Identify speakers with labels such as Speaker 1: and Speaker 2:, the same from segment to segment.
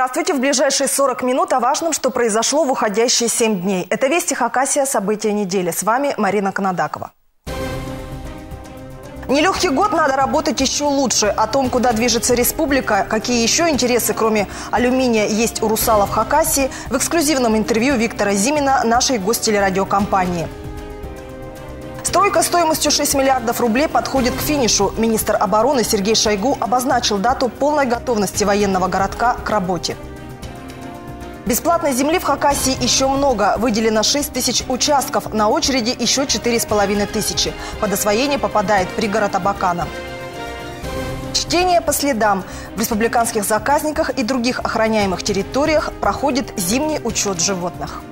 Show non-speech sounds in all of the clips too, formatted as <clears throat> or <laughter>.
Speaker 1: Здравствуйте. В ближайшие 40 минут о важном, что произошло в уходящие 7 дней. Это «Вести Хакасия. События недели». С вами Марина Конодакова. Нелегкий год, надо работать еще лучше. О том, куда движется республика, какие еще интересы, кроме алюминия, есть у русалов Хакасии, в эксклюзивном интервью Виктора Зимина нашей гостелерадиокомпании. Стройка стоимостью 6 миллиардов рублей подходит к финишу. Министр обороны Сергей Шойгу обозначил дату полной готовности военного городка к работе. Бесплатной земли в Хакасии еще много. Выделено 6 тысяч участков. На очереди еще 4,5 тысячи. Под освоение попадает пригород Абакана. Чтение по следам. В республиканских заказниках и других охраняемых территориях проходит зимний учет животных.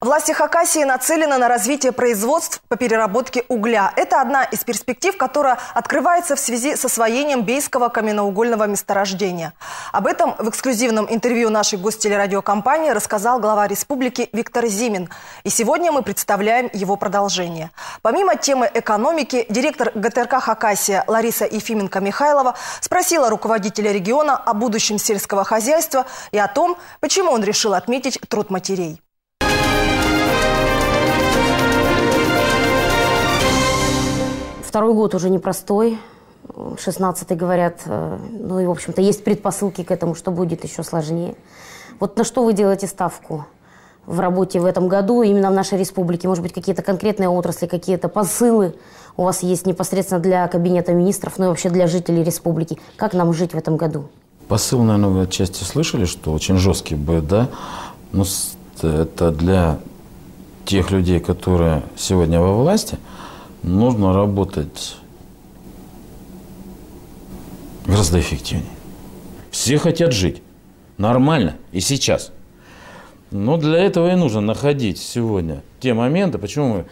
Speaker 1: Власти Хакасии нацелены на развитие производств по переработке угля. Это одна из перспектив, которая открывается в связи с освоением Бейского каменноугольного месторождения. Об этом в эксклюзивном интервью нашей гостелерадиокомпании рассказал глава республики Виктор Зимин. И сегодня мы представляем его продолжение. Помимо темы экономики, директор ГТРК Хакасия Лариса Ефименко-Михайлова спросила руководителя региона о будущем сельского хозяйства и о том, почему он решил отметить труд матерей.
Speaker 2: Второй год уже непростой. 16-й говорят, э, ну и, в общем-то, есть предпосылки к этому, что будет еще сложнее. Вот на что вы делаете ставку в работе в этом году, именно в нашей республике? Может быть, какие-то конкретные отрасли, какие-то посылы у вас есть непосредственно для Кабинета министров, ну и вообще для жителей республики? Как нам жить в этом году?
Speaker 3: Посыл, наверное, вы отчасти слышали, что очень жесткий будет, да? Но это для тех людей, которые сегодня во власти – нужно работать гораздо эффективнее. Все хотят жить нормально и сейчас. Но для этого и нужно находить сегодня те моменты, почему мы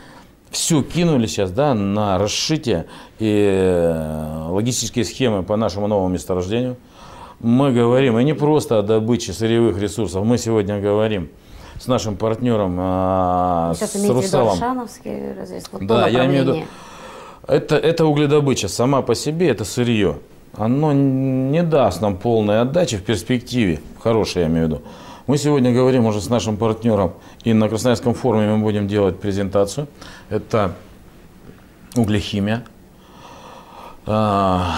Speaker 3: все кинули сейчас да, на расшитие и э, логистические схемы по нашему новому месторождению. Мы говорим и не просто о добыче сырьевых ресурсов, мы сегодня говорим – с нашим партнером,
Speaker 2: Сейчас
Speaker 3: с Русалом. вот да, я имею в виду, это, это угледобыча сама по себе, это сырье. Оно не даст нам полной отдачи в перспективе, хорошей я имею в виду. Мы сегодня говорим уже с нашим партнером, и на Красноярском форуме мы будем делать презентацию. Это углехимия. А,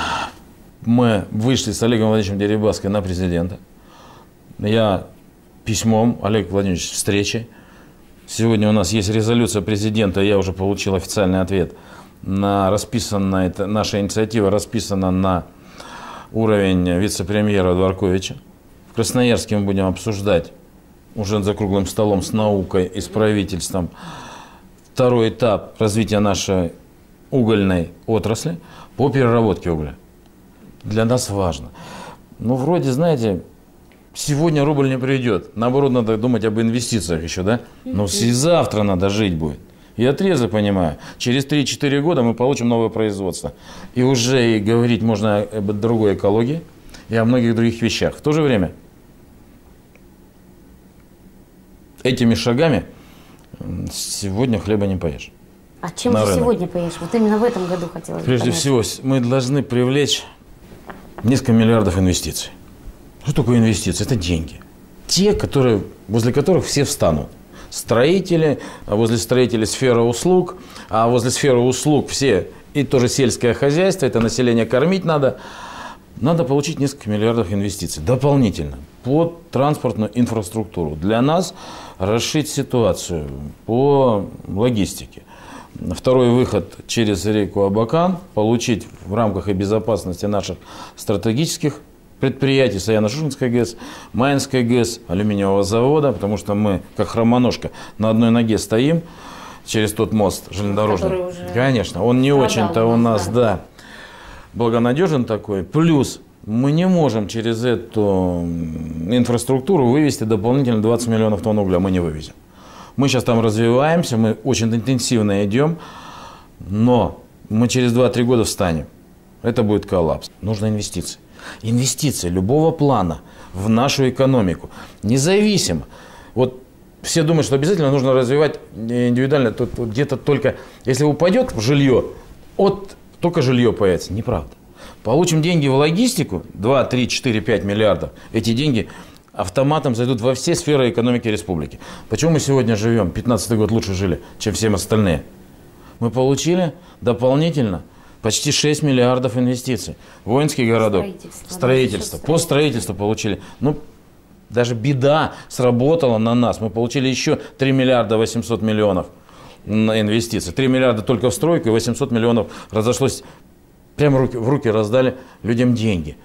Speaker 3: мы вышли с Олегом Владимировичем Дерибаской на президента. Я письмом, Олег Владимирович, встречи. Сегодня у нас есть резолюция президента, я уже получил официальный ответ. На расписана, это, наша инициатива расписана на уровень вице-премьера Дворковича. В Красноярске мы будем обсуждать уже за круглым столом с наукой и с правительством второй этап развития нашей угольной отрасли по переработке угля. Для нас важно. Ну, вроде, знаете, сегодня рубль не придет. Наоборот, надо думать об инвестициях еще, да? Но и завтра надо жить будет. Я трезво понимаю, через 3-4 года мы получим новое производство. И уже и говорить можно об другой экологии и о многих других вещах. В то же время этими шагами сегодня хлеба не поешь.
Speaker 2: А чем же сегодня поешь? Вот именно в этом году хотелось
Speaker 3: Прежде
Speaker 2: понять.
Speaker 3: всего, мы должны привлечь несколько миллиардов инвестиций. Что такое инвестиции? Это деньги. Те, которые, возле которых все встанут. Строители, а возле строителей сфера услуг, а возле сферы услуг все, и тоже сельское хозяйство, это население кормить надо. Надо получить несколько миллиардов инвестиций дополнительно под транспортную инфраструктуру. Для нас расшить ситуацию по логистике. Второй выход через реку Абакан, получить в рамках и безопасности наших стратегических предприятий Саяно-Шушинской ГЭС, Майнской ГЭС, алюминиевого завода, потому что мы, как хромоножка, на одной ноге стоим через тот мост железнодорожный. Конечно, он не очень-то у нас, да, благонадежен такой. Плюс мы не можем через эту инфраструктуру вывести дополнительно 20 миллионов тонн угля. Мы не вывезем. Мы сейчас там развиваемся, мы очень интенсивно идем, но мы через 2-3 года встанем. Это будет коллапс. Нужны инвестиции инвестиции любого плана в нашу экономику, независимо. Вот все думают, что обязательно нужно развивать индивидуально, тут, где-то только, если упадет жилье, от только жилье появится. Неправда. Получим деньги в логистику, 2, 3, 4, 5 миллиардов. Эти деньги автоматом зайдут во все сферы экономики республики. Почему мы сегодня живем, 15 год лучше жили, чем всем остальные? Мы получили дополнительно почти 6 миллиардов инвестиций. Воинский городок,
Speaker 2: Строительство,
Speaker 3: строительство, по строительству получили. Ну, даже беда сработала на нас. Мы получили еще 3 миллиарда 800 миллионов на инвестиции. 3 миллиарда только в стройку и 800 миллионов разошлось, прямо в руки, в руки раздали людям деньги.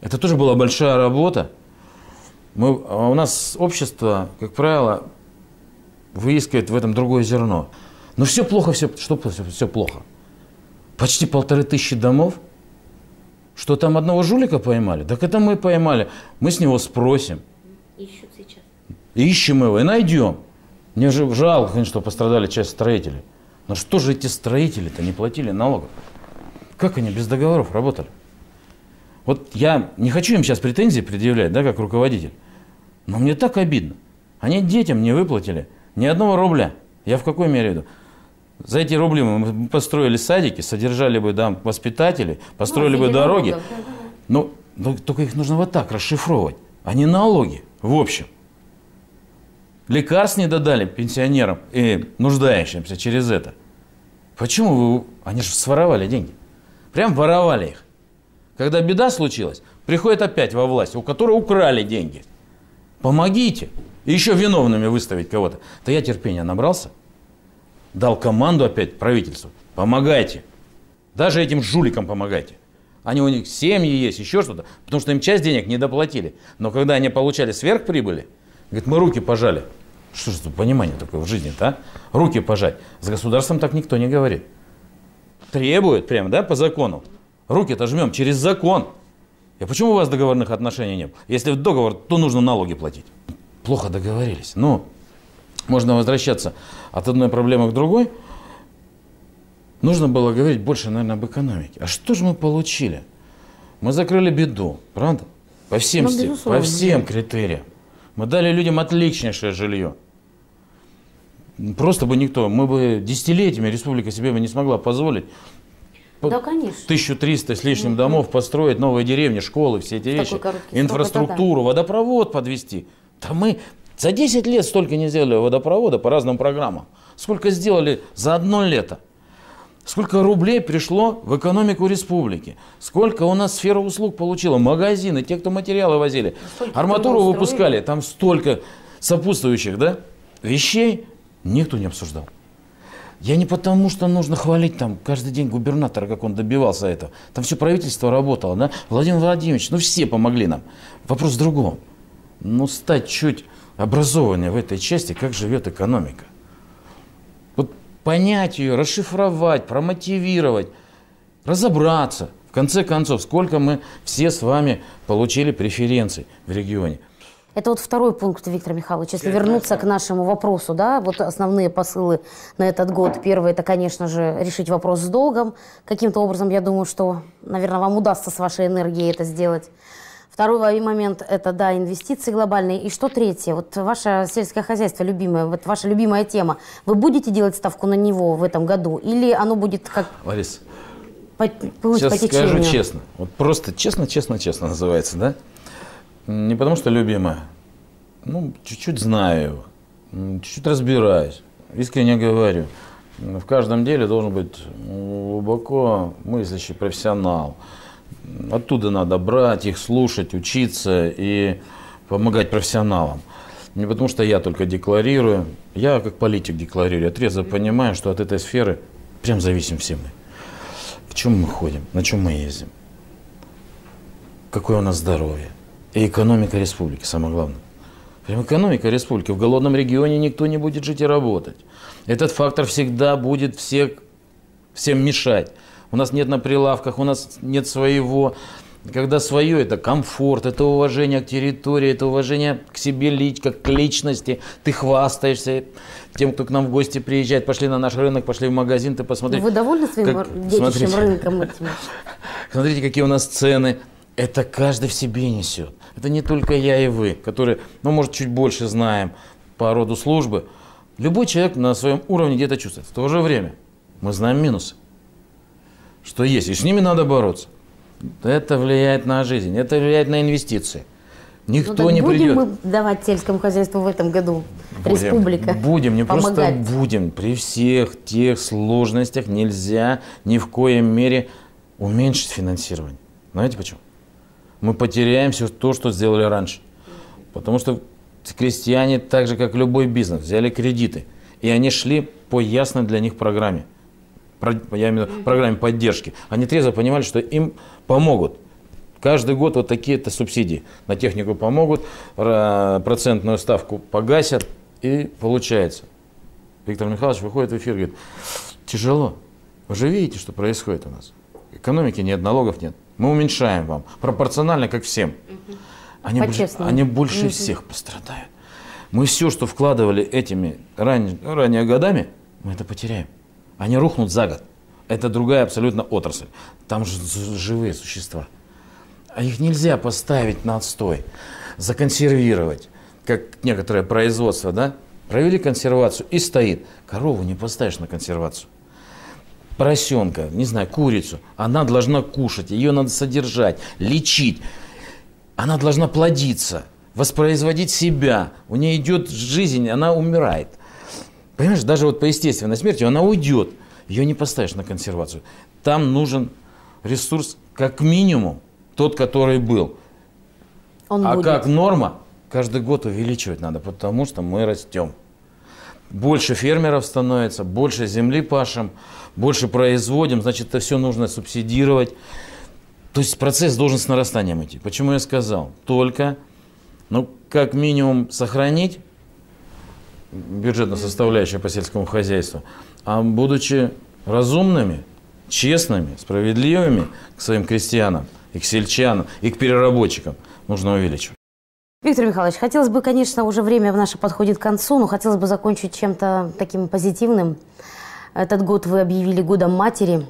Speaker 3: Это тоже была большая работа. Мы, а у нас общество, как правило, выискивает в этом другое зерно. Но все плохо, все, что все, все плохо. Почти полторы тысячи домов. Что там одного жулика поймали? Так это мы поймали. Мы с него спросим.
Speaker 2: Ищут сейчас.
Speaker 3: Ищем его и найдем. Мне же жалко, конечно, что пострадали часть строителей. Но что же эти строители-то не платили налогов? Как они без договоров работали? Вот я не хочу им сейчас претензии предъявлять, да, как руководитель. Но мне так обидно. Они детям не выплатили ни одного рубля. Я в какой мере веду? За эти рубли мы построили садики, содержали бы там воспитателей, построили бы дороги. Ну, ну, только их нужно вот так расшифровывать, а не налоги в общем. Лекарств не додали пенсионерам и нуждающимся через это. Почему вы... Они же своровали деньги. Прям воровали их. Когда беда случилась, приходят опять во власть, у которой украли деньги. Помогите. И еще виновными выставить кого-то. Да я терпения набрался. Дал команду опять правительству. Помогайте. Даже этим жуликам помогайте. Они у них семьи есть, еще что-то. Потому что им часть денег не доплатили. Но когда они получали сверхприбыли, говорит, мы руки пожали. Что же это понимание такое в жизни-то, а? Руки пожать. С государством так никто не говорит. Требует прямо, да, по закону. Руки-то жмем через закон. И почему у вас договорных отношений нет? Если договор, то нужно налоги платить. Плохо договорились. Ну, можно возвращаться от одной проблемы к другой. Нужно было говорить больше, наверное, об экономике. А что же мы получили? Мы закрыли беду, правда? По всем,
Speaker 2: Ну, безусловно,
Speaker 3: по всем критериям. Мы дали людям отличнейшее жилье. Просто бы никто, мы бы десятилетиями республика себе бы не смогла позволить
Speaker 2: Да, конечно.
Speaker 3: 1300 с лишним домов построить, новые деревни, школы, все эти
Speaker 2: В
Speaker 3: вещи, инфраструктуру, водопровод подвести. Да мы за 10 лет столько не сделали водопровода по разным программам. Сколько сделали за одно лето. Сколько рублей пришло в экономику республики. Сколько у нас сфера услуг получила. Магазины, те, кто материалы возили.
Speaker 2: Столько
Speaker 3: Арматуру выпускали. Там столько сопутствующих да, вещей никто не обсуждал. Я не потому, что нужно хвалить там каждый день губернатора, как он добивался этого. Там все правительство работало, да? Владимир Владимирович, ну все помогли нам. Вопрос в другом. Ну, стать чуть образованнее в этой части, как живет экономика. Вот понять ее, расшифровать, промотивировать, разобраться. В конце концов, сколько мы все с вами получили преференций в регионе.
Speaker 2: Это вот второй пункт, Виктор Михайлович. Если вернуться к нашему вопросу, да, вот основные посылы на этот год. Первый – это, конечно же, решить вопрос с долгом. Каким-то образом, я думаю, что, наверное, вам удастся с вашей энергией это сделать. Второй момент – это, да, инвестиции глобальные. И что третье? Вот ваше сельское хозяйство любимое, вот ваша любимая тема. Вы будете делать ставку на него в этом году? Или оно будет как
Speaker 3: Ларис,
Speaker 2: по, плыть
Speaker 3: Сейчас
Speaker 2: по течению?
Speaker 3: скажу честно. Вот просто честно, честно, честно называется, да? Не потому что любимая. Ну, чуть-чуть знаю его. Чуть-чуть разбираюсь. Искренне говорю. В каждом деле должен быть глубоко мыслящий профессионал. Оттуда надо брать их, слушать, учиться и помогать профессионалам. Не потому что я только декларирую. Я как политик декларирую. Я трезво понимаю, что от этой сферы прям зависим все мы. В чем мы ходим, на чем мы ездим, какое у нас здоровье. И экономика республики, самое главное. Прям экономика республики. В голодном регионе никто не будет жить и работать. Этот фактор всегда будет всех, всем мешать. У нас нет на прилавках, у нас нет своего. Когда свое, это комфорт, это уважение к территории, это уважение к себе, как к личности. Ты хвастаешься тем, кто к нам в гости приезжает. Пошли на наш рынок, пошли в магазин, ты посмотри.
Speaker 2: Вы довольны своим
Speaker 3: как-
Speaker 2: детищем
Speaker 3: смотрите.
Speaker 2: рынком этим? <laughs>
Speaker 3: Смотрите, какие у нас цены. Это каждый в себе несет. Это не только я и вы, которые, ну, может, чуть больше знаем по роду службы. Любой человек на своем уровне где-то чувствует. В то же время мы знаем минусы, что есть, и с ними надо бороться. Это влияет на жизнь, это влияет на инвестиции. Никто
Speaker 2: ну,
Speaker 3: не
Speaker 2: будем
Speaker 3: придет.
Speaker 2: мы давать сельскому хозяйству в этом году?
Speaker 3: Будем,
Speaker 2: Республика.
Speaker 3: Будем, не
Speaker 2: помогать.
Speaker 3: просто будем. При всех тех сложностях нельзя ни в коем мере уменьшить финансирование. Знаете почему? Мы потеряем все то, что сделали раньше. Потому что крестьяне, так же как любой бизнес, взяли кредиты. И они шли по ясной для них программе. Я имею в виду программе поддержки. Они трезво понимали, что им помогут. Каждый год вот такие-то субсидии. На технику помогут, процентную ставку погасят, и получается. Виктор Михайлович выходит в эфир и говорит, тяжело. Вы же видите, что происходит у нас. Экономики нет, налогов нет. Мы уменьшаем вам. Пропорционально, как всем. Они, больше, они больше всех пострадают. Мы все, что вкладывали этими ран- ранее годами, мы это потеряем. Они рухнут за год. Это другая абсолютно отрасль. Там же живые существа. А их нельзя поставить на отстой, законсервировать, как некоторое производство, да? Провели консервацию и стоит. Корову не поставишь на консервацию. Поросенка, не знаю, курицу, она должна кушать, ее надо содержать, лечить. Она должна плодиться, воспроизводить себя. У нее идет жизнь, она умирает. Понимаешь, даже вот по естественной смерти она уйдет. Ее не поставишь на консервацию. Там нужен ресурс как минимум тот, который был.
Speaker 2: Он
Speaker 3: а
Speaker 2: будет.
Speaker 3: как норма, каждый год увеличивать надо, потому что мы растем. Больше фермеров становится, больше земли пашем, больше производим, значит, это все нужно субсидировать. То есть процесс должен с нарастанием идти. Почему я сказал? Только, ну, как минимум сохранить бюджетную составляющую по сельскому хозяйству, а будучи разумными, честными, справедливыми к своим крестьянам, и к сельчанам, и к переработчикам, нужно увеличивать.
Speaker 2: Виктор Михайлович, хотелось бы, конечно, уже время наше подходит к концу, но хотелось бы закончить чем-то таким позитивным. Этот год вы объявили годом матери.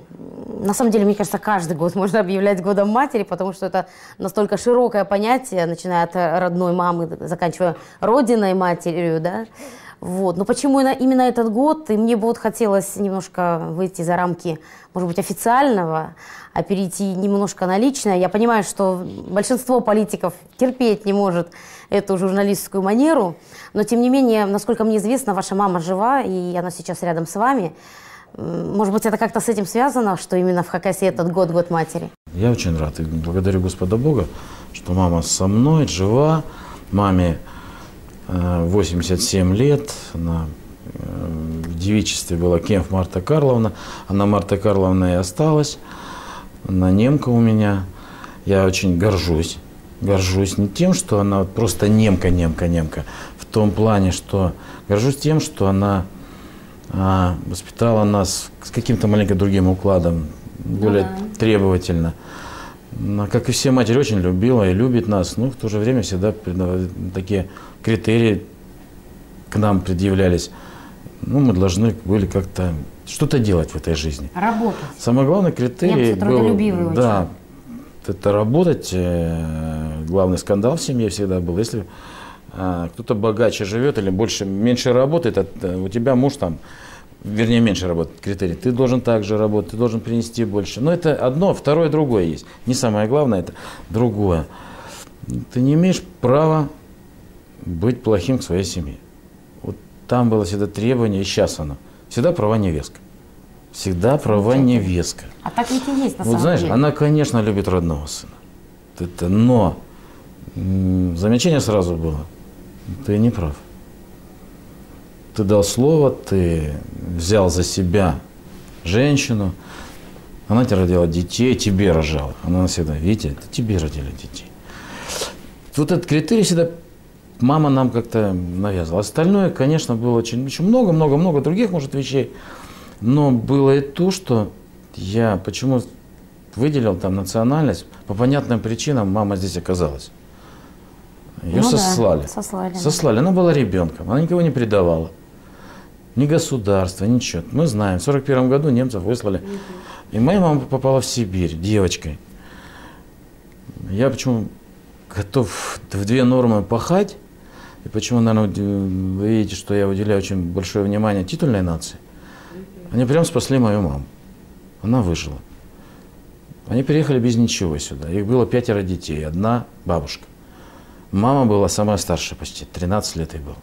Speaker 2: На самом деле, мне кажется, каждый год можно объявлять годом матери, потому что это настолько широкое понятие, начиная от родной мамы, заканчивая родиной, матерью, да. Вот. Но почему именно- этот год? И мне бы вот хотелось немножко выйти за рамки, может быть, официального, а перейти немножко на личное. Я понимаю, что большинство политиков терпеть не может эту журналистскую манеру, но тем не менее, насколько мне известно, ваша мама жива, и она сейчас рядом с вами. Может быть, это как-то с этим связано, что именно в Хакасии этот год, год матери?
Speaker 3: Я очень рад и благодарю Господа Бога, что мама со мной, жива. Маме 87 лет, она э, в девичестве была Кемф Марта Карловна, она Марта Карловна и осталась, она немка у меня. Я очень горжусь, горжусь не тем, что она просто немка, немка, немка, в том плане, что горжусь тем, что она а, воспитала нас с каким-то маленько другим укладом, более требовательно. Но, как и все матери, очень любила и любит нас, но в то же время всегда такие критерии к нам предъявлялись. Ну, мы должны были как-то что-то делать в этой жизни.
Speaker 2: Работать.
Speaker 3: Самый главный критерий
Speaker 2: Немцы
Speaker 3: был,
Speaker 2: очень.
Speaker 3: да, это работать. э, Главный скандал в семье всегда был. Если а, кто-то богаче живет или больше, меньше работает, а, э, у тебя муж там, вернее, меньше работает, критерий. Ты должен так же работать, ты должен принести больше. Но это одно, второе, другое есть. Не самое главное, это другое. Ты не имеешь права быть плохим к своей семье. Вот там было всегда требование, и сейчас оно. Всегда права невестка. Всегда права невестка.
Speaker 2: А так ведь и есть на
Speaker 3: Вот
Speaker 2: самом
Speaker 3: знаешь,
Speaker 2: деле.
Speaker 3: она, конечно, любит родного сына. Это, но замечание сразу было. Ты не прав. Ты дал слово, ты взял за себя женщину. Она тебе родила детей, тебе рожала. Она всегда, видите, это тебе родили детей. Вот этот критерий всегда мама нам как-то навязывала. Остальное, конечно, было очень, очень много, много, много других, может, вещей. Но было и то, что я почему выделил там национальность, по понятным причинам мама здесь оказалась. Ее
Speaker 2: Ну да,
Speaker 3: сослали.
Speaker 2: сослали, да.
Speaker 3: Сослали. Она была ребенком, она никого не предавала. Ни государства, ничего. Мы знаем, в 1941 году немцев выслали. И моя мама попала в Сибирь девочкой. Я почему готов в две нормы пахать, и почему, наверное, вы видите, что я уделяю очень большое внимание титульной нации. Они прям спасли мою маму. Она выжила. Они приехали без ничего сюда. Их было пятеро детей, одна бабушка. Мама была самая старшая почти, 13 лет ей было.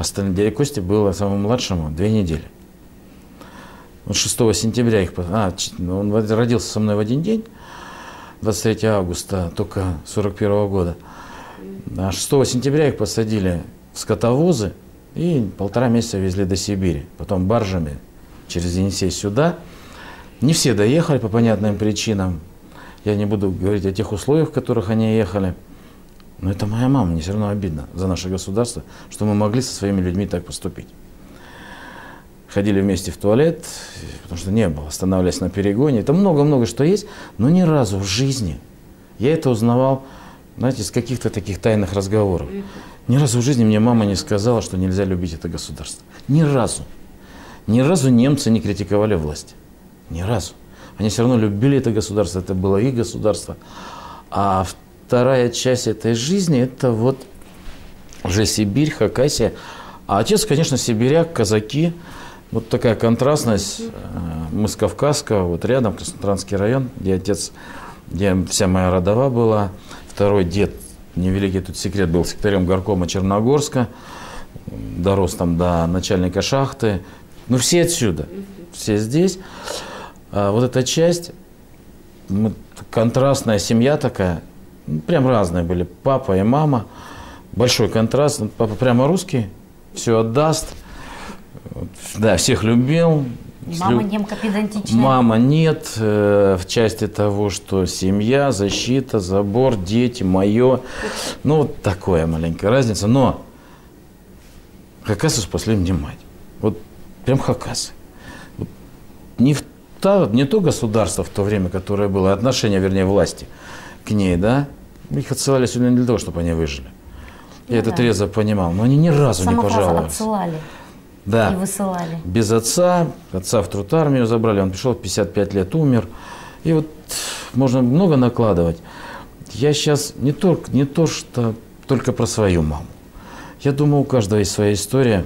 Speaker 3: Остальные, дядя Костя было самому младшему две недели. Вот 6 сентября их... А, он родился со мной в один день, 23 августа, только 41 года. А 6 сентября их посадили в скотовозы и полтора месяца везли до Сибири. Потом баржами через Енисей сюда. Не все доехали по понятным причинам. Я не буду говорить о тех условиях, в которых они ехали. Но это моя мама, мне все равно обидно за наше государство, что мы могли со своими людьми так поступить. Ходили вместе в туалет, потому что не было, останавливались на перегоне. Это много-много что есть, но ни разу в жизни я это узнавал, знаете, из каких-то таких тайных разговоров. Ни разу в жизни мне мама не сказала, что нельзя любить это государство. Ни разу. Ни разу немцы не критиковали власть. Ни разу. Они все равно любили это государство, это было их государство. А вторая часть этой жизни – это вот уже Сибирь, Хакасия. А отец, конечно, сибиряк, казаки. Вот такая контрастность. Э, мы с Кавказского, вот рядом, Краснотранский район, где отец, где вся моя родова была. Второй дед, невеликий тут секрет, был секретарем горкома Черногорска. Дорос там до начальника шахты. Ну, все отсюда, все здесь. А вот эта часть, контрастная семья такая, Прям разные были. Папа и мама. Большой контраст. Папа прямо русский, все отдаст. Да, всех любил.
Speaker 2: Мама немка педантичная.
Speaker 3: Мама нет э, в части того, что семья, защита, забор, дети, мое. Ну, вот такая маленькая разница. Но Хакасы спасли мне мать. Вот прям Хакасы. Вот не, в та, не то государство в то время, которое было, отношение, вернее, власти к ней, да, их отсылали сюда не для того, чтобы они выжили. Я ну, это да. трезво понимал. Но они ни разу Сама не пожаловались.
Speaker 2: отсылали.
Speaker 3: Да.
Speaker 2: И высылали.
Speaker 3: Без отца. Отца в труд армию забрали. Он пришел в 55 лет, умер. И вот можно много накладывать. Я сейчас не только, не то, что только про свою маму. Я думаю, у каждого есть своя история,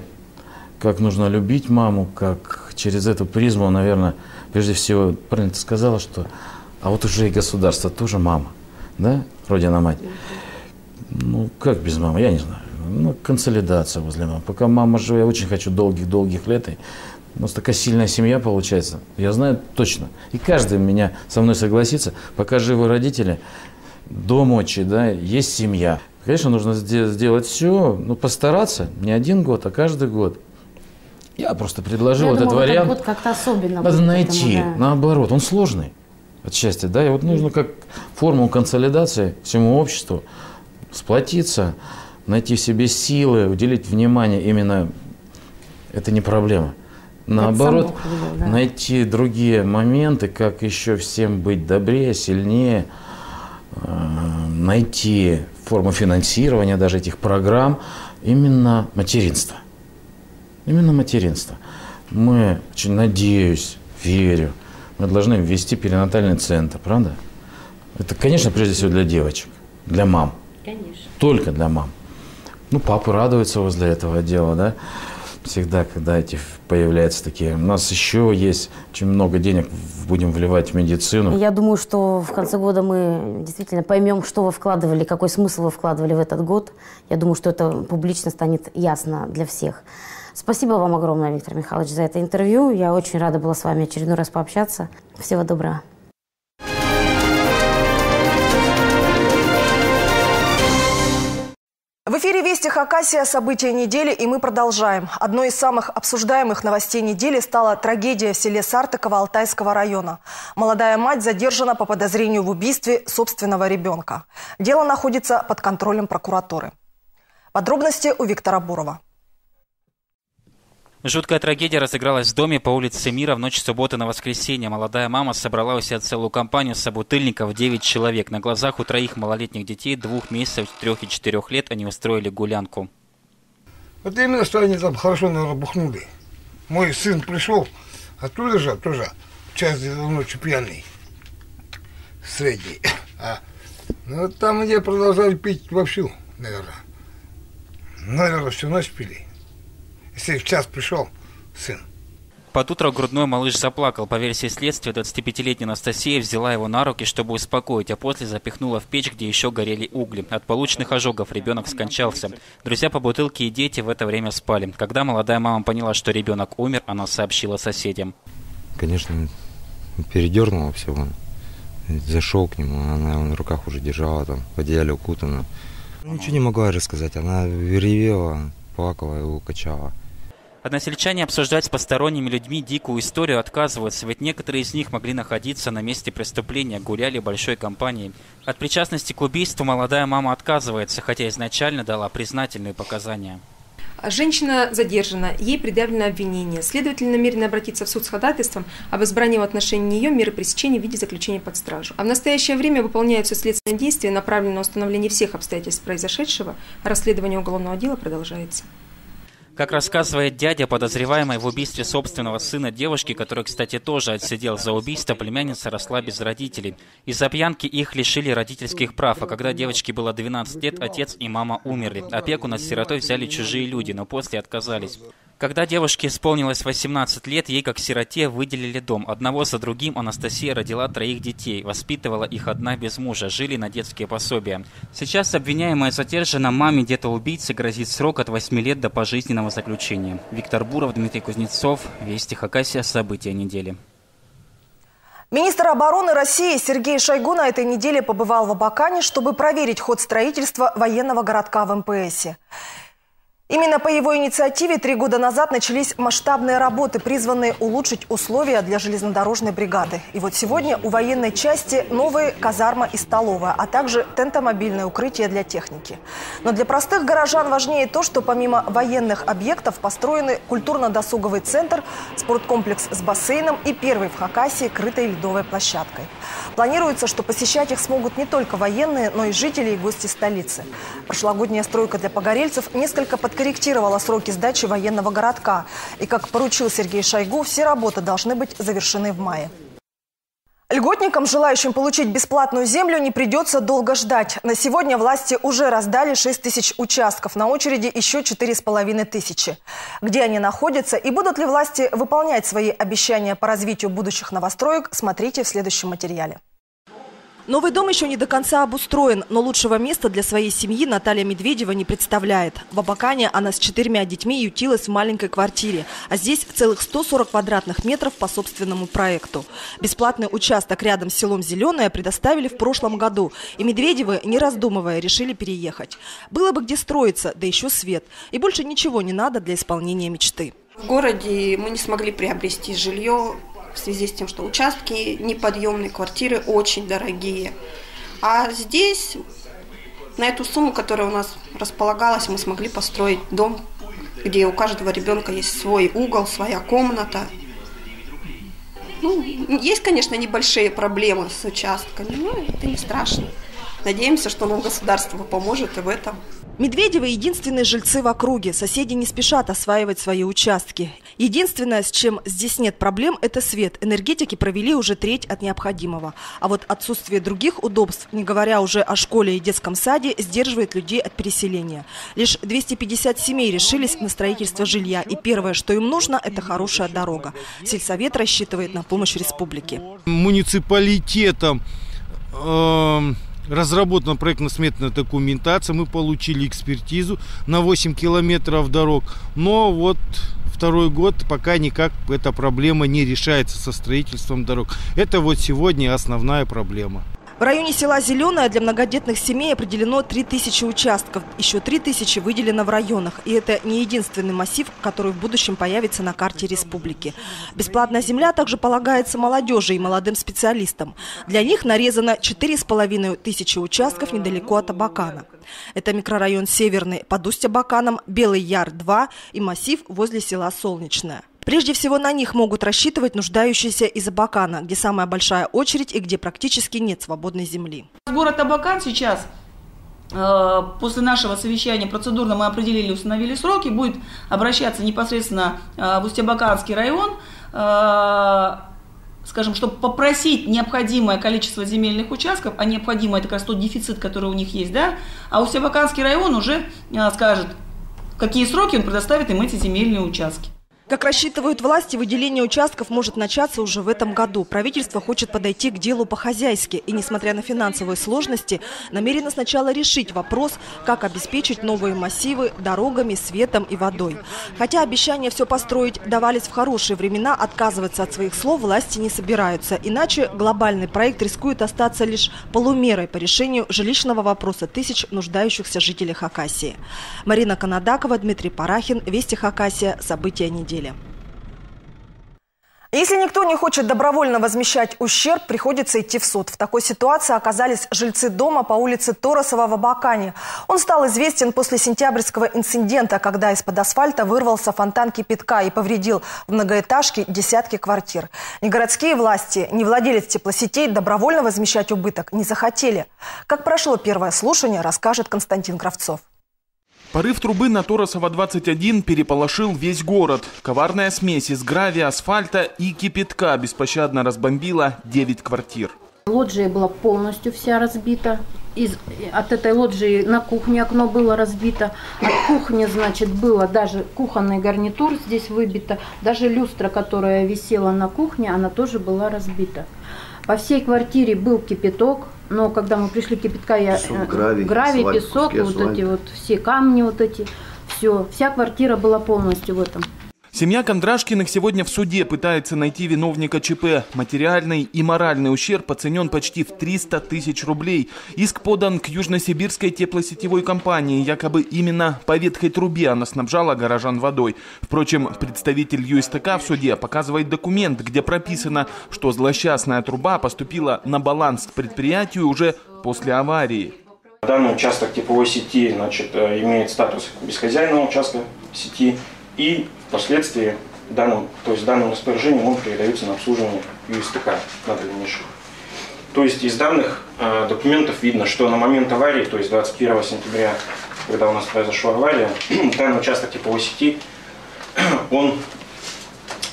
Speaker 3: как нужно любить маму, как через эту призму, наверное, прежде всего, правильно ты сказала, что а вот уже и государство тоже мама да, родина мать. Ну, как без мамы, я не знаю. Ну, консолидация возле мамы. Пока мама жива, я очень хочу долгих-долгих лет. И у нас такая сильная семья получается. Я знаю точно. И каждый меня со мной согласится. Пока живы родители, до мочи, да, есть семья. Конечно, нужно сделать все, ну, постараться. Не один год, а каждый год. Я просто предложил
Speaker 2: я
Speaker 3: этот
Speaker 2: думала,
Speaker 3: вариант.
Speaker 2: Этот год как-то особенно.
Speaker 3: Надо найти, этому, да. наоборот, он сложный отчасти, да, и вот нужно как формулу консолидации всему обществу сплотиться, найти в себе силы, уделить внимание именно, это не проблема. Наоборот, было, да. найти другие моменты, как еще всем быть добрее, сильнее, э, найти форму финансирования даже этих программ, именно материнство. Именно материнство. Мы, очень надеюсь, верю, мы должны ввести перинатальный центр, правда? Это, конечно, прежде всего для девочек, для мам.
Speaker 2: Конечно.
Speaker 3: Только для мам. Ну, папы радуются возле этого дела, да? Всегда, когда эти появляются такие. У нас еще есть очень много денег будем вливать в медицину.
Speaker 2: Я думаю, что в конце года мы действительно поймем, что вы вкладывали, какой смысл вы вкладывали в этот год. Я думаю, что это публично станет ясно для всех. Спасибо вам огромное, Виктор Михайлович, за это интервью. Я очень рада была с вами очередной раз пообщаться. Всего доброго.
Speaker 1: В эфире «Вести Хакасия. События недели» и мы продолжаем. Одной из самых обсуждаемых новостей недели стала трагедия в селе Сартыково Алтайского района. Молодая мать задержана по подозрению в убийстве собственного ребенка. Дело находится под контролем прокуратуры. Подробности у Виктора Бурова.
Speaker 4: Жуткая трагедия разыгралась в доме по улице Мира в ночь субботы на воскресенье. Молодая мама собрала у себя целую компанию собутыльников, 9 человек. На глазах у троих малолетних детей, двух месяцев, трех и четырех лет, они устроили гулянку.
Speaker 5: Вот именно, что они там хорошо, наверное, бухнули. Мой сын пришел, оттуда же, тоже, в час ночи пьяный, средний. А, ну, там где продолжали пить вовсю, наверное. Наверное, всю ночь пили. Если в час пришел сын.
Speaker 4: Под утро грудной малыш заплакал. По версии следствия, 25-летняя Анастасия взяла его на руки, чтобы успокоить, а после запихнула в печь, где еще горели угли. От полученных ожогов ребенок скончался. Друзья по бутылке и дети в это время спали. Когда молодая мама поняла, что ребенок умер, она сообщила соседям.
Speaker 6: Конечно, передернула всего. Зашел к нему, она его на руках уже держала, там, в одеяле укутана. Ничего не могла рассказать, она ревела, плакала, его качала.
Speaker 4: Односельчане обсуждать с посторонними людьми дикую историю отказываются, ведь некоторые из них могли находиться на месте преступления, гуляли большой компанией. От причастности к убийству молодая мама отказывается, хотя изначально дала признательные показания.
Speaker 7: Женщина задержана, ей предъявлено обвинение. Следователь намерен обратиться в суд с ходатайством об избрании в отношении нее меры пресечения в виде заключения под стражу. А в настоящее время выполняются следственные действия, направленные на установление всех обстоятельств произошедшего, а расследование уголовного дела продолжается.
Speaker 4: Как рассказывает дядя, подозреваемый в убийстве собственного сына девушки, который, кстати, тоже отсидел за убийство, племянница росла без родителей. Из-за пьянки их лишили родительских прав, а когда девочке было 12 лет, отец и мама умерли. Опеку над сиротой взяли чужие люди, но после отказались. Когда девушке исполнилось 18 лет, ей как сироте выделили дом. Одного за другим Анастасия родила троих детей, воспитывала их одна без мужа, жили на детские пособия. Сейчас обвиняемая задержана, маме деда-убийцы грозит срок от 8 лет до пожизненного заключения. Виктор Буров, Дмитрий Кузнецов, Вести Хакасия, события недели.
Speaker 1: Министр обороны России Сергей Шойгу на этой неделе побывал в Абакане, чтобы проверить ход строительства военного городка в МПСе. Именно по его инициативе три года назад начались масштабные работы, призванные улучшить условия для железнодорожной бригады. И вот сегодня у военной части новые казарма и столовая, а также тентомобильное укрытие для техники. Но для простых горожан важнее то, что помимо военных объектов построены культурно-досуговый центр, спорткомплекс с бассейном и первый в Хакасии крытой ледовой площадкой. Планируется, что посещать их смогут не только военные, но и жители и гости столицы. Прошлогодняя стройка для погорельцев несколько под подкорректировала сроки сдачи военного городка. И, как поручил Сергей Шойгу, все работы должны быть завершены в мае. Льготникам, желающим получить бесплатную землю, не придется долго ждать. На сегодня власти уже раздали 6 тысяч участков, на очереди еще 4,5 тысячи. Где они находятся и будут ли власти выполнять свои обещания по развитию будущих новостроек, смотрите в следующем материале. Новый дом еще не до конца обустроен, но лучшего места для своей семьи Наталья Медведева не представляет. В Абакане она с четырьмя детьми ютилась в маленькой квартире, а здесь целых 140 квадратных метров по собственному проекту. Бесплатный участок рядом с селом Зеленое предоставили в прошлом году, и Медведевы, не раздумывая, решили переехать. Было бы где строиться, да еще свет, и больше ничего не надо для исполнения мечты.
Speaker 8: В городе мы не смогли приобрести жилье в связи с тем, что участки неподъемные, квартиры очень дорогие. А здесь на эту сумму, которая у нас располагалась, мы смогли построить дом, где у каждого ребенка есть свой угол, своя комната. Ну, есть, конечно, небольшие проблемы с участками, но это не страшно. Надеемся, что нам государство поможет и в этом.
Speaker 1: Медведевы – единственные жильцы в округе. Соседи не спешат осваивать свои участки. Единственное, с чем здесь нет проблем – это свет. Энергетики провели уже треть от необходимого. А вот отсутствие других удобств, не говоря уже о школе и детском саде, сдерживает людей от переселения. Лишь 250 семей решились на строительство жилья. И первое, что им нужно – это хорошая дорога. Сельсовет рассчитывает на помощь республики.
Speaker 9: Муниципалитетом э разработана проектно-сметная документация, мы получили экспертизу на 8 километров дорог, но вот второй год пока никак эта проблема не решается со строительством дорог. Это вот сегодня основная проблема.
Speaker 1: В районе села Зеленое для многодетных семей определено 3000 участков. Еще 3000 выделено в районах. И это не единственный массив, который в будущем появится на карте республики. Бесплатная земля также полагается молодежи и молодым специалистам. Для них нарезано 4,5 тысячи участков недалеко от Абакана. Это микрорайон Северный под Усть-Абаканом, Белый Яр-2 и массив возле села Солнечное. Прежде всего на них могут рассчитывать нуждающиеся из Абакана, где самая большая очередь и где практически нет свободной земли.
Speaker 10: Город Абакан сейчас э, После нашего совещания процедурно мы определили, установили сроки, будет обращаться непосредственно э, в Устьябаканский район, э, скажем, чтобы попросить необходимое количество земельных участков, а необходимое это как раз тот дефицит, который у них есть, да, а Устьябаканский район уже скажет, какие сроки он предоставит им эти земельные участки.
Speaker 1: Как рассчитывают власти, выделение участков может начаться уже в этом году. Правительство хочет подойти к делу по-хозяйски и, несмотря на финансовые сложности, намерено сначала решить вопрос, как обеспечить новые массивы дорогами, светом и водой. Хотя обещания все построить давались в хорошие времена, отказываться от своих слов власти не собираются. Иначе глобальный проект рискует остаться лишь полумерой по решению жилищного вопроса тысяч нуждающихся жителей Хакасии. Марина Канадакова, Дмитрий Парахин, Вести Хакасия. События недели. Если никто не хочет добровольно возмещать ущерб, приходится идти в суд. В такой ситуации оказались жильцы дома по улице Торосова в Абакане. Он стал известен после сентябрьского инцидента, когда из-под асфальта вырвался фонтан кипятка и повредил в многоэтажке десятки квартир. Ни городские власти, ни владелец теплосетей добровольно возмещать убыток не захотели. Как прошло первое слушание, расскажет Константин Кравцов.
Speaker 11: Порыв трубы на Торосова-21 переполошил весь город. Коварная смесь из гравия, асфальта и кипятка беспощадно разбомбила 9 квартир.
Speaker 12: Лоджия была полностью вся разбита. Из, от этой лоджии на кухне окно было разбито. От кухни, значит, было даже кухонный гарнитур здесь выбито. Даже люстра, которая висела на кухне, она тоже была разбита. По всей квартире был кипяток, но когда мы пришли кипятка, я песок, э, гравий, гравий асфальт, песок, вот эти вот все камни вот эти, все, вся квартира была полностью в этом.
Speaker 11: Семья Кондрашкиных сегодня в суде пытается найти виновника ЧП. Материальный и моральный ущерб оценен почти в 300 тысяч рублей. Иск подан к Южно-Сибирской теплосетевой компании. Якобы именно по ветхой трубе она снабжала горожан водой. Впрочем, представитель ЮСТК в суде показывает документ, где прописано, что злосчастная труба поступила на баланс к предприятию уже после аварии.
Speaker 13: Данный участок тепловой сети значит, э, имеет статус бесхозяйного участка сети и впоследствии данным, то есть данным распоряжением он передается на обслуживание ЮСТК на дальнейшее. То есть из данных э, документов видно, что на момент аварии, то есть 21 сентября, когда у нас произошла авария, <clears throat> данный участок тепловой сети, <clears throat> он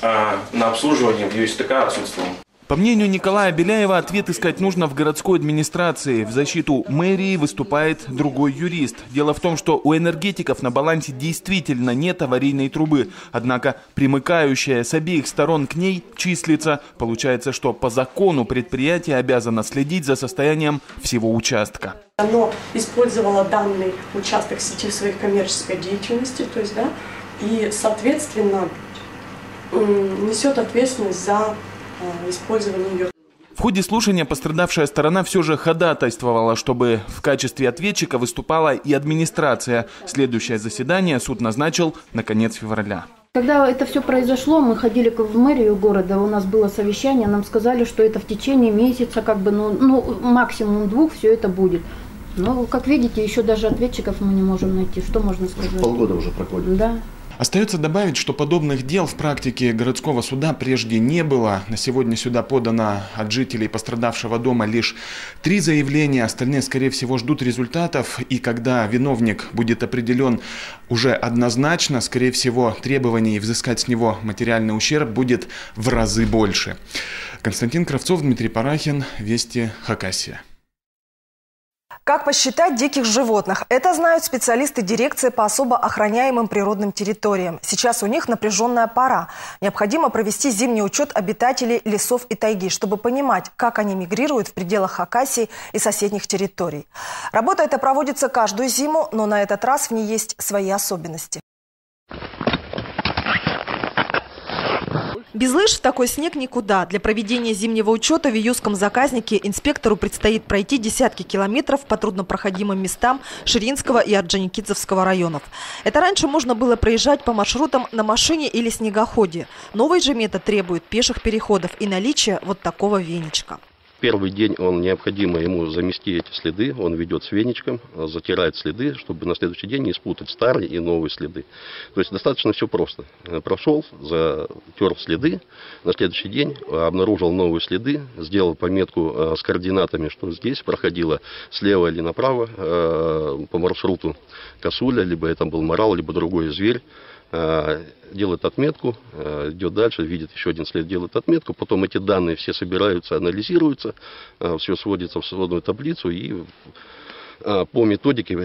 Speaker 13: э, на обслуживание в ЮСТК отсутствовал.
Speaker 11: По мнению Николая Беляева, ответ искать нужно в городской администрации. В защиту мэрии выступает другой юрист. Дело в том, что у энергетиков на балансе действительно нет аварийной трубы. Однако примыкающая с обеих сторон к ней числится. Получается, что по закону предприятие обязано следить за состоянием всего участка.
Speaker 14: Оно использовало данный участок сети в своей коммерческой деятельности, то есть, да, и, соответственно, несет ответственность за Э, использования ее.
Speaker 11: В ходе слушания пострадавшая сторона все же ходатайствовала, чтобы в качестве ответчика выступала и администрация. Следующее заседание суд назначил на конец февраля.
Speaker 12: Когда это все произошло, мы ходили в мэрию города, у нас было совещание, нам сказали, что это в течение месяца, как бы, ну, ну максимум двух все это будет. Но, как видите, еще даже ответчиков мы не можем найти. Что можно сказать?
Speaker 15: Полгода уже проходит.
Speaker 12: Да.
Speaker 11: Остается добавить, что подобных дел в практике городского суда прежде не было. На сегодня сюда подано от жителей пострадавшего дома лишь три заявления, остальные, скорее всего, ждут результатов. И когда виновник будет определен уже однозначно, скорее всего, требований взыскать с него материальный ущерб будет в разы больше. Константин Кравцов, Дмитрий Парахин, Вести, Хакасия.
Speaker 1: Как посчитать диких животных? Это знают специалисты дирекции по особо охраняемым природным территориям. Сейчас у них напряженная пора. Необходимо провести зимний учет обитателей лесов и тайги, чтобы понимать, как они мигрируют в пределах Хакасии и соседних территорий. Работа эта проводится каждую зиму, но на этот раз в ней есть свои особенности. Без лыж в такой снег никуда. Для проведения зимнего учета в июском заказнике инспектору предстоит пройти десятки километров по труднопроходимым местам Ширинского и Орджоникидзевского районов. Это раньше можно было проезжать по маршрутам на машине или снегоходе. Новый же метод требует пеших переходов и наличия вот такого веничка
Speaker 15: первый день он необходимо ему замести эти следы, он ведет с веничком, затирает следы, чтобы на следующий день не спутать старые и новые следы. То есть достаточно все просто. Прошел, затер следы, на следующий день обнаружил новые следы, сделал пометку э, с координатами, что здесь проходило слева или направо э, по маршруту косуля, либо это был морал, либо другой зверь. Э, делает отметку, э, идет дальше, видит еще один след, делает отметку, потом эти данные все собираются, анализируются, э, все сводится в сводную таблицу и по методике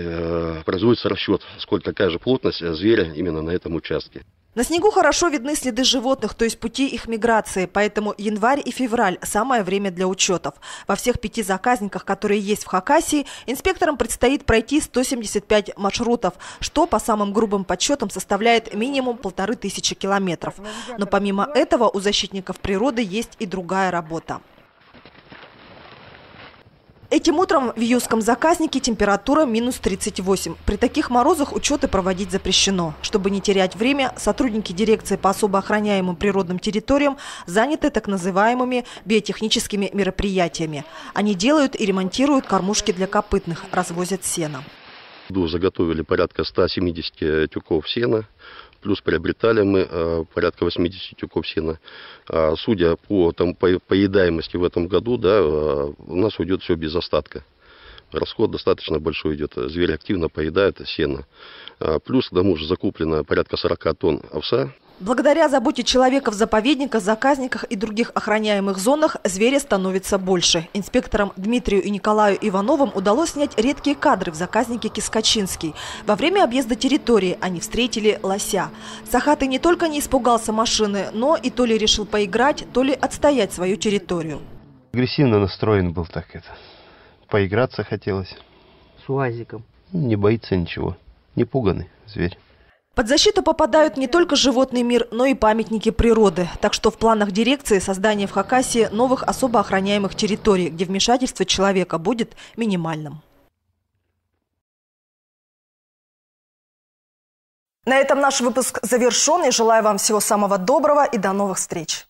Speaker 15: производится расчет, сколько какая же плотность зверя именно на этом участке.
Speaker 1: На снегу хорошо видны следы животных, то есть пути их миграции, поэтому январь и февраль – самое время для учетов. Во всех пяти заказниках, которые есть в Хакасии, инспекторам предстоит пройти 175 маршрутов, что по самым грубым подсчетам составляет минимум полторы тысячи километров. Но помимо этого у защитников природы есть и другая работа. Этим утром в Юском заказнике температура минус 38. При таких морозах учеты проводить запрещено. Чтобы не терять время, сотрудники дирекции по особо охраняемым природным территориям заняты так называемыми биотехническими мероприятиями. Они делают и ремонтируют кормушки для копытных, развозят сено.
Speaker 15: Заготовили порядка 170 тюков сена плюс приобретали мы э, порядка 80 тюков сена. А, судя по там, по, поедаемости в этом году, да, э, у нас уйдет все без остатка. Расход достаточно большой идет. Звери активно поедают сено. А, плюс к тому же закуплено порядка 40 тонн овса
Speaker 1: Благодаря заботе человека в заповедниках, заказниках и других охраняемых зонах зверя становится больше. Инспекторам Дмитрию и Николаю Ивановым удалось снять редкие кадры в заказнике Кискачинский. Во время объезда территории они встретили лося. Сахатый не только не испугался машины, но и то ли решил поиграть, то ли отстоять свою территорию.
Speaker 16: Агрессивно настроен был так это. Поиграться хотелось.
Speaker 17: С УАЗиком.
Speaker 16: Не боится ничего. Не пуганный зверь.
Speaker 1: Под защиту попадают не только животный мир, но и памятники природы. Так что в планах дирекции создание в Хакасии новых особо охраняемых территорий, где вмешательство человека будет минимальным. На этом наш выпуск завершен. И желаю вам всего самого доброго и до новых встреч.